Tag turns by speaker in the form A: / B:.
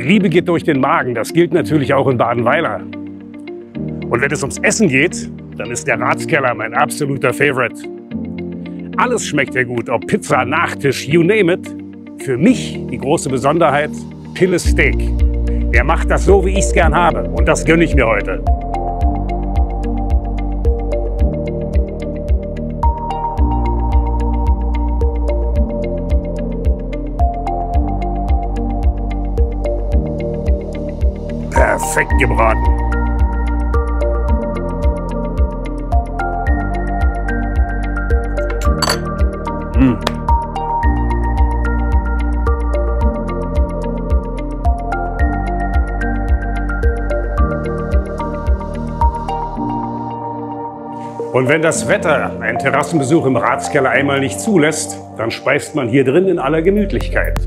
A: Liebe geht durch den Magen. Das gilt natürlich auch in Badenweiler. Und wenn es ums Essen geht, dann ist der Ratskeller mein absoluter Favorite. Alles schmeckt hier gut, ob Pizza, Nachtisch, you name it. Für mich die große Besonderheit, Pille Steak. Der macht das so, wie ich es gern habe. Und das gönne ich mir heute. Perfekt gebraten. Mm. Und wenn das Wetter einen Terrassenbesuch im Ratskeller einmal nicht zulässt, dann speist man hier drin in aller Gemütlichkeit.